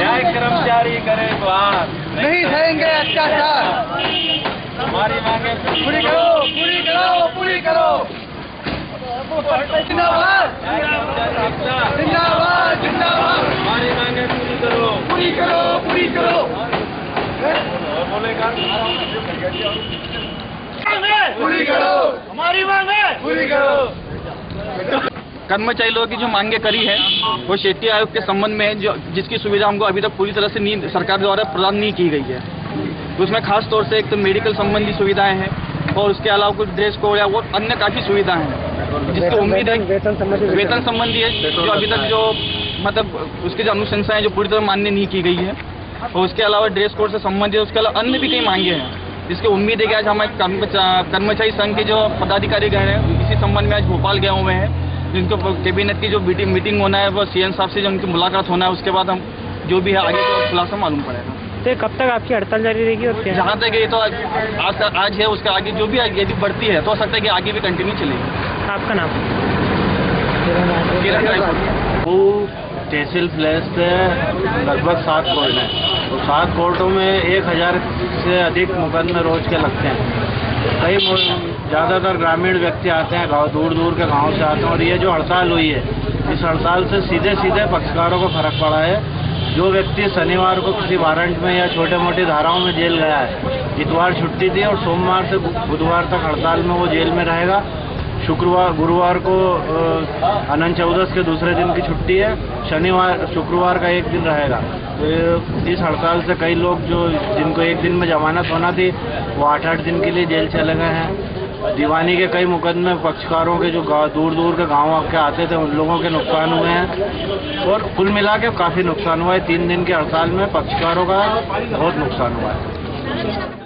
न्याय कर्मचारी करे बात नहीं सहेंगे अत्याचार। हमारी मांगे पूरी करो पूरी करो पूरी करो। जिंदाबाद। जिंदाबाद जिंदाबाद। हमारी मांगे पूरी करो। पूरी करो पूरी करो। बोलेगा पूरी करो। हमारी मांग। है पूरी करो। कर्मचारी लोगों की जो मांगे करी है वो शेट्टी आयोग के संबंध में है जो जिसकी सुविधा हमको अभी तक पूरी तरह से नहीं सरकार द्वारा प्रदान नहीं की गई है। तो उसमें खास तौर से एक तो मेडिकल संबंधी सुविधाएँ हैं और उसके अलावा कुछ ड्रेस कोड या वो अन्य काफ़ी सुविधाएँ हैं जिसकी उम्मीद है वेतन संबंधी है जो अभी तक जो मतलब उसकी जो अनुशंसाएँ जो पूरी तरह मान्य नहीं की गई है। और उसके अलावा ड्रेस कोड से संबंधित उसके अलावा अन्य भी कई मांगे हैं जिसकी उम्मीद है कि आज हमारे कर्मचारी संघ के जो पदाधिकारी गए हैं इसी संबंध में आज भोपाल गए हुए हैं। जिनको कैबिनेट की जो मीटिंग मीटिंग होना है वो सीएम साहब से जो उनकी मुलाकात होना है उसके बाद हम जो भी है आगे का खुलासा मालूम पड़ेगा। तो कब तक आपकी हड़ताल जारी रहेगी और क्या? जहाँ तक ये तो आज आज आज है उसका आगे जो भी यदि बढ़ती है तो हो सकता है कि आगे भी कंटिन्यू चलेगी। आपका नाम? वो तहसील प्लेस पे लगभग सात कोर्ट हैं। तो सात कोर्टों में एक हज़ार से अधिक मुकदमे रोज के लगते हैं। कई मु- ज़्यादातर ग्रामीण व्यक्ति आते हैं, गाँव, दूर दूर के गाँव से आते हैं और ये जो हड़ताल हुई है, इस हड़ताल से सीधे सीधे पक्षकारों को फ़र्क पड़ा है। जो व्यक्ति शनिवार को किसी वारंट में या छोटे मोटी धाराओं में जेल गया है इतवार छुट्टी थी और सोमवार से बुधवार तक हड़ताल में वो जेल में रहेगा। शुक्रवार, गुरुवार को अनंत चौदस के दूसरे दिन की छुट्टी है, शनिवार, शुक्रवार का एक दिन रहेगा। तो इस हड़ताल से कई लोग जो, जिनको एक दिन में जमानत होना थी, वो आठ आठ दिन के लिए जेल चले गए हैं। दीवानी के कई मुकदमे पक्षकारों के जो दूर दूर के गाँव के आते थे, उन लोगों के नुकसान हुए हैं। और कुल मिला के काफ़ी नुकसान हुआ है। तीन दिन के हड़ताल में पक्षकारों का बहुत नुकसान हुआ है।